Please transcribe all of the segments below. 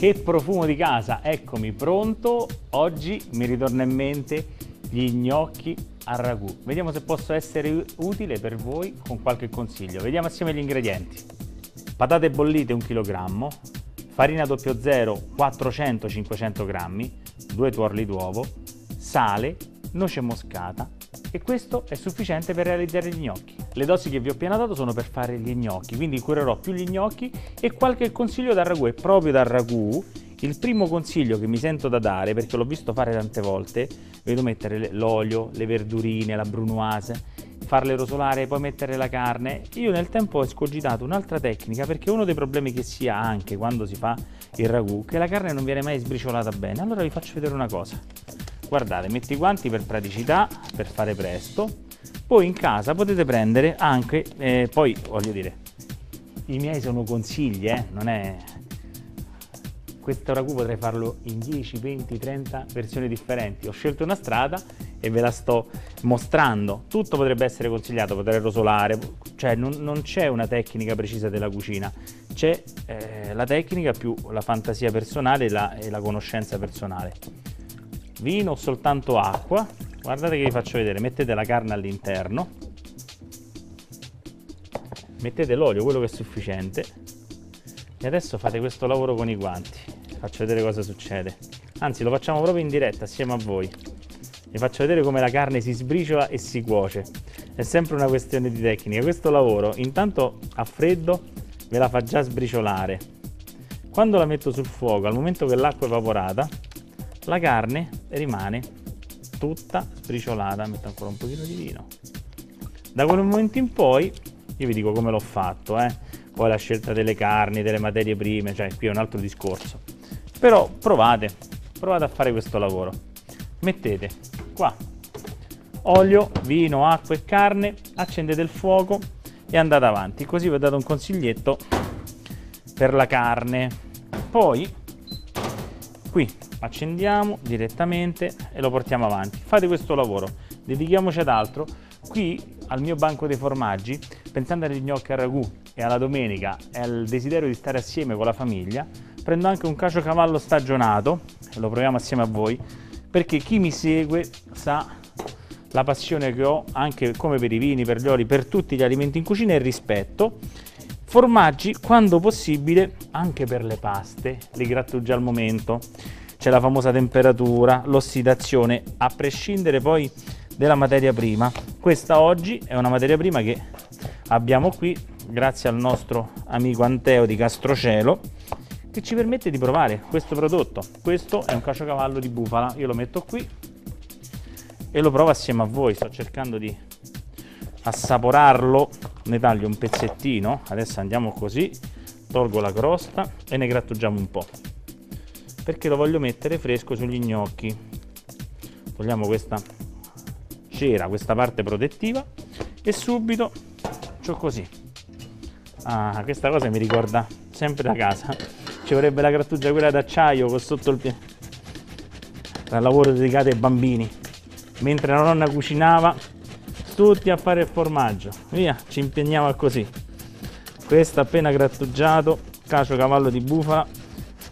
Che profumo di casa, eccomi pronto. Oggi mi ritorna in mente gli gnocchi al ragù. Vediamo se posso essere utile per voi con qualche consiglio. Vediamo assieme gli ingredienti. Patate bollite 1 kg, farina 00 400-500 g, 2 tuorli d'uovo, sale, noce moscata e questo è sufficiente per realizzare gli gnocchi. Le dosi che vi ho appena dato sono per fare gli gnocchi, quindi curerò più gli gnocchi e qualche consiglio dal ragù. E proprio dal ragù il primo consiglio che mi sento da dare, perché l'ho visto fare tante volte, vedo mettere l'olio, le verdurine, la brunoise, farle rosolare, poi mettere la carne. Io nel tempo ho escogitato un'altra tecnica perché uno dei problemi che si ha anche quando si fa il ragù è che la carne non viene mai sbriciolata bene. Allora vi faccio vedere una cosa. Guardate, metto i guanti per praticità, per fare presto poi in casa potete prendere anche, eh, poi voglio dire, i miei sono consigli, eh, non è... Questo ragù potrei farlo in 10, 20, 30 versioni differenti. Ho scelto una strada e ve la sto mostrando. Tutto potrebbe essere consigliato, poter rosolare, cioè non, non c'è una tecnica precisa della cucina, c'è eh, la tecnica più la fantasia personale e la, e la conoscenza personale. Vino soltanto acqua, guardate che vi faccio vedere mettete la carne all'interno. Mettete l'olio quello che è sufficiente. E adesso fate questo lavoro con i guanti. Faccio vedere cosa succede. Anzi lo facciamo proprio in diretta assieme a voi. Vi faccio vedere come la carne si sbriciola e si cuoce. È sempre una questione di tecnica. Questo lavoro intanto a freddo ve la fa già sbriciolare. Quando la metto sul fuoco al momento che l'acqua è evaporata la carne rimane tutta sbriciolata, metto ancora un pochino di vino. Da quel momento in poi, io vi dico come l'ho fatto, eh? poi la scelta delle carni, delle materie prime, cioè qui è un altro discorso. Però provate, provate a fare questo lavoro. Mettete qua olio, vino, acqua e carne, accendete il fuoco e andate avanti. Così vi ho dato un consiglietto per la carne. Poi qui accendiamo direttamente e lo portiamo avanti. Fate questo lavoro, dedichiamoci ad altro. Qui al mio banco dei formaggi, pensando agli gnocchi a ragù e alla domenica e al desiderio di stare assieme con la famiglia, prendo anche un caciocavallo stagionato, lo proviamo assieme a voi, perché chi mi segue sa la passione che ho anche come per i vini, per gli oli, per tutti gli alimenti in cucina e il rispetto. Formaggi, quando possibile, anche per le paste, li grattugi al momento c'è la famosa temperatura, l'ossidazione, a prescindere poi della materia prima. Questa oggi è una materia prima che abbiamo qui grazie al nostro amico Anteo di Castrocelo che ci permette di provare questo prodotto. Questo è un caciocavallo di bufala, io lo metto qui e lo provo assieme a voi, sto cercando di assaporarlo, ne taglio un pezzettino, adesso andiamo così, tolgo la crosta e ne grattugiamo un po' perché lo voglio mettere fresco sugli gnocchi. Togliamo questa cera questa parte protettiva e subito ciò così. Ah, questa cosa mi ricorda sempre da casa. Ci vorrebbe la grattugia quella d'acciaio con sotto il piede al lavoro dedicato ai bambini. Mentre la nonna cucinava tutti a fare il formaggio. Via ci impegniamo così. Questo appena grattugiato cacio cavallo di bufala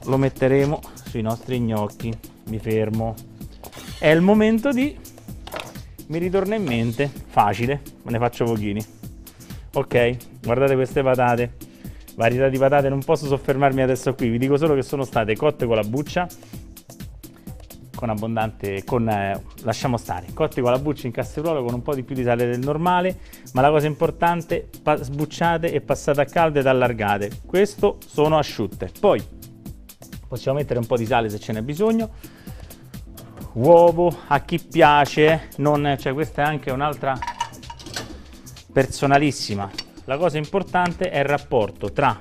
lo metteremo sui nostri gnocchi. Mi fermo. È il momento di mi ritorna in mente. Facile me ne faccio pochini. Ok guardate queste patate. Varietà di patate non posso soffermarmi adesso qui. Vi dico solo che sono state cotte con la buccia con abbondante con eh, lasciamo stare. Cotte con la buccia in casseruolo con un po' di più di sale del normale ma la cosa importante sbucciate e passate a caldo ed allargate. Questo sono asciutte. Poi possiamo mettere un po' di sale se ce n'è bisogno. Uovo a chi piace non, cioè questa è anche un'altra personalissima. La cosa importante è il rapporto tra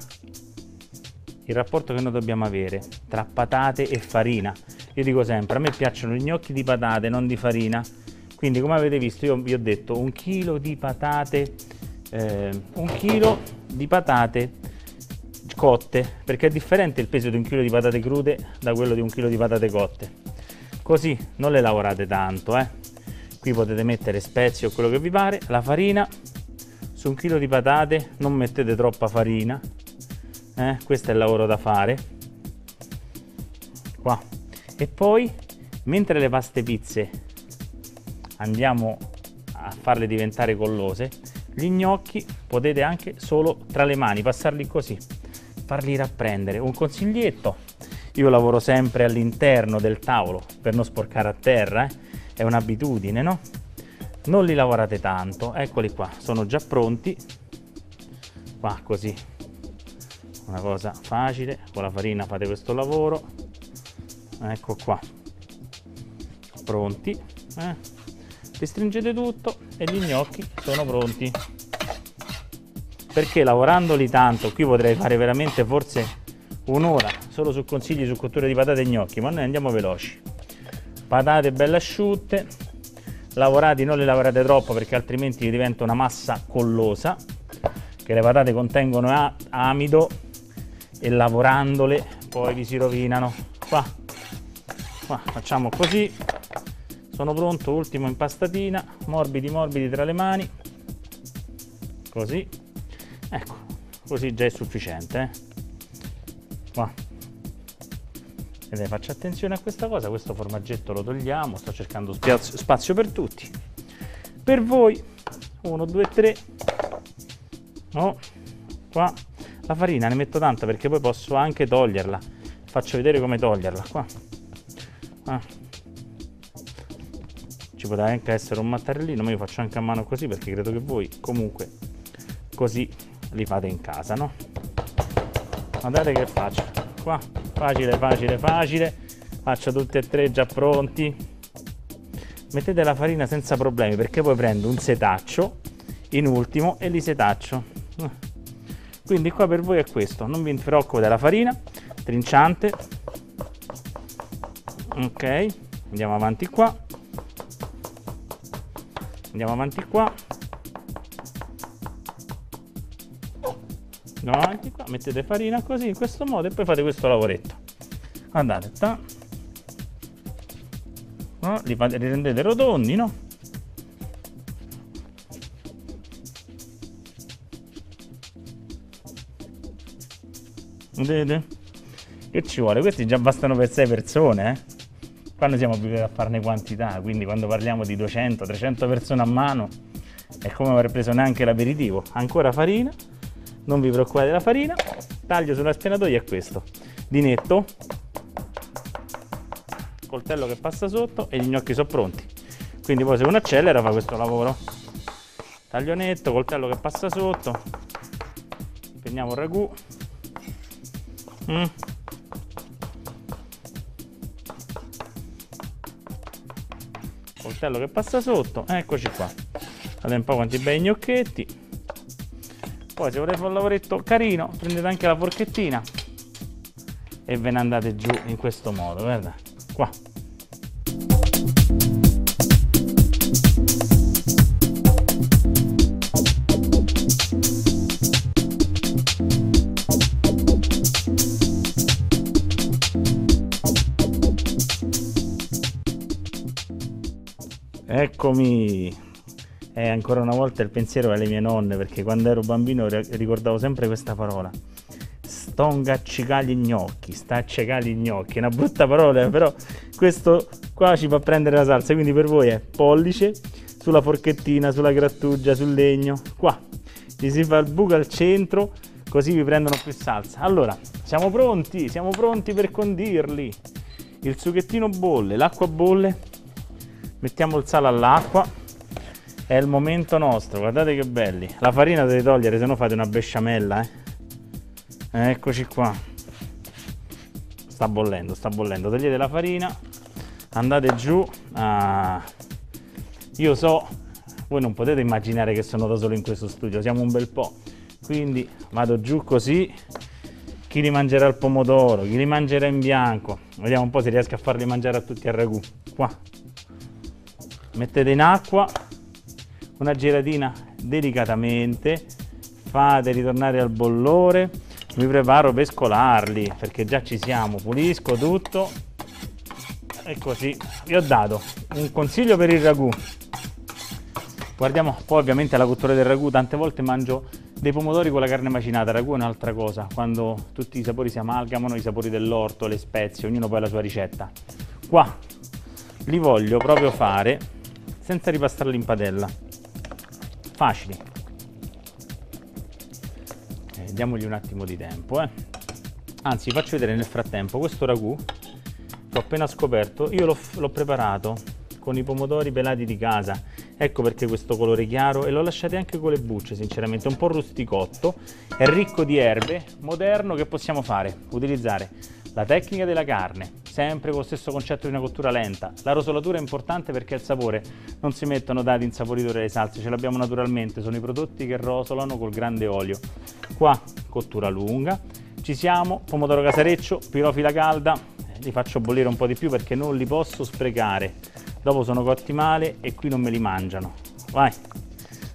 il rapporto che noi dobbiamo avere tra patate e farina. Io dico sempre a me piacciono gli gnocchi di patate non di farina. Quindi come avete visto io vi ho detto un chilo di patate eh, un chilo di patate cotte perché è differente il peso di un chilo di patate crude da quello di un chilo di patate cotte. Così non le lavorate tanto eh. qui potete mettere spezie o quello che vi pare. La farina su un chilo di patate non mettete troppa farina eh. questo è il lavoro da fare. Qua. E poi mentre le paste pizze andiamo a farle diventare collose gli gnocchi potete anche solo tra le mani passarli così farli rapprendere. Un consiglietto. Io lavoro sempre all'interno del tavolo per non sporcare a terra eh? è un'abitudine no? Non li lavorate tanto. Eccoli qua sono già pronti. Qua così. Una cosa facile con la farina fate questo lavoro. Ecco qua. Pronti eh? ristringete tutto e gli gnocchi sono pronti perché lavorandoli tanto qui potrei fare veramente forse un'ora solo su consigli su cottura di patate e gnocchi ma noi andiamo veloci. Patate belle asciutte lavorati non le lavorate troppo perché altrimenti diventa una massa collosa che le patate contengono amido e lavorandole poi vi si rovinano. Qua, qua facciamo così. Sono pronto ultimo impastatina morbidi morbidi tra le mani. Così ecco così già è sufficiente eh? qua. Vedete faccio attenzione a questa cosa questo formaggetto lo togliamo sto cercando spazio, spazio per tutti. Per voi. 1 2 3 no qua. La farina ne metto tanta perché poi posso anche toglierla. Faccio vedere come toglierla qua. Ah. ci potrebbe anche essere un mattarellino ma io faccio anche a mano così perché credo che voi comunque così li fate in casa no? Guardate che faccio. Qua facile facile facile. Faccio tutti e tre già pronti. Mettete la farina senza problemi perché poi prendo un setaccio in ultimo e li setaccio. Quindi qua per voi è questo. Non vi preoccupo della farina trinciante. Ok andiamo avanti qua. Andiamo avanti qua avanti qua mettete farina così in questo modo e poi fate questo lavoretto. Andate ta. No, li, fate, li rendete rotondi no? Vedete? Che ci vuole? Questi già bastano per 6 persone eh? quando siamo abituati a farne quantità quindi quando parliamo di 200 300 persone a mano è come aver preso neanche l'aperitivo. Ancora farina non vi preoccupate della farina. Taglio sulla spianatoia è questo. Di netto. Coltello che passa sotto e gli gnocchi sono pronti. Quindi poi se uno accelera fa questo lavoro. Taglio netto coltello che passa sotto. Prendiamo il ragù. Mm. coltello che passa sotto. Eccoci qua. Guardate un po' quanti bei gnocchetti poi se volete fare un lavoretto carino prendete anche la forchettina e ve ne andate giù in questo modo guarda qua. Eccomi, e ancora una volta il pensiero alle mie nonne, perché quando ero bambino ricordavo sempre questa parola. Stongaccicare gli gnocchi, staccicare gli gnocchi, è una brutta parola, però questo qua ci fa prendere la salsa, quindi per voi è pollice sulla forchettina, sulla grattugia, sul legno, qua. Gli si fa il buco al centro, così vi prendono più salsa. Allora, siamo pronti, siamo pronti per condirli. Il sughettino bolle, l'acqua bolle, mettiamo il sale all'acqua è il momento nostro, guardate che belli. La farina dovete togliere, se no fate una besciamella, eh. Eccoci qua. Sta bollendo, sta bollendo. Togliete la farina, andate giù. Ah. Io so, voi non potete immaginare che sono da solo in questo studio, siamo un bel po'. Quindi vado giù così. Chi li mangerà il pomodoro, chi li mangerà in bianco. Vediamo un po' se riesco a farli mangiare a tutti a ragù. Qua. Mettete in acqua una giratina delicatamente, fate ritornare al bollore, mi preparo per scolarli perché già ci siamo, pulisco tutto e così. Vi ho dato un consiglio per il ragù. Guardiamo poi ovviamente la cottura del ragù, tante volte mangio dei pomodori con la carne macinata, ragù è un'altra cosa, quando tutti i sapori si amalgamano, i sapori dell'orto, le spezie, ognuno poi ha la sua ricetta. Qua li voglio proprio fare senza ripastarli in padella. Facili. Eh, diamogli un attimo di tempo, eh. Anzi, faccio vedere nel frattempo questo ragù che ho appena scoperto, io l'ho preparato con i pomodori pelati di casa ecco perché questo colore chiaro e lo lasciate anche con le bucce sinceramente un po' rusticotto è ricco di erbe moderno che possiamo fare utilizzare la tecnica della carne sempre con lo stesso concetto di una cottura lenta. La rosolatura è importante perché il sapore non si mettono dati insaporitori alle salse ce l'abbiamo naturalmente sono i prodotti che rosolano col grande olio. Qua cottura lunga ci siamo pomodoro casareccio pirofila calda li faccio bollire un po' di più perché non li posso sprecare. Dopo sono cotti male e qui non me li mangiano. Vai,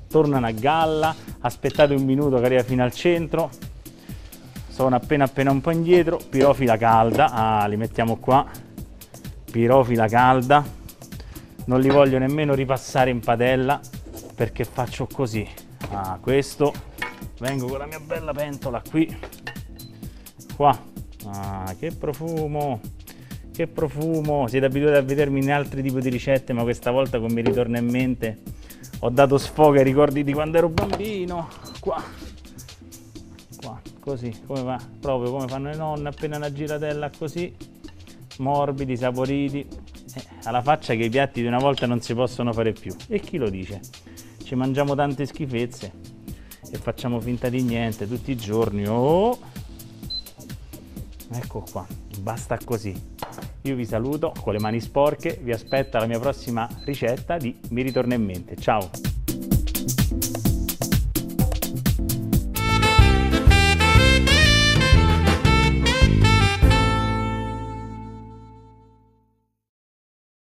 tornano a galla, aspettate un minuto che arriva fino al centro, sono appena appena un po' indietro, pirofila calda, ah, li mettiamo qua, pirofila calda, non li voglio nemmeno ripassare in padella perché faccio così, ah, questo, vengo con la mia bella pentola qui, qua, ah, che profumo, che profumo! Siete abituati a vedermi in altri tipi di ricette, ma questa volta come mi ritorna in mente ho dato sfogo ai ricordi di quando ero bambino. Qua, così, come va? Proprio come fanno le nonne, appena una giratella così, morbidi, saporiti. Eh, alla faccia che i piatti di una volta non si possono fare più. E chi lo dice? Ci mangiamo tante schifezze e facciamo finta di niente tutti i giorni. Oh! Ecco qua, basta così. Io vi saluto con le mani sporche, vi aspetto alla mia prossima ricetta di Mi ritorna in mente. Ciao!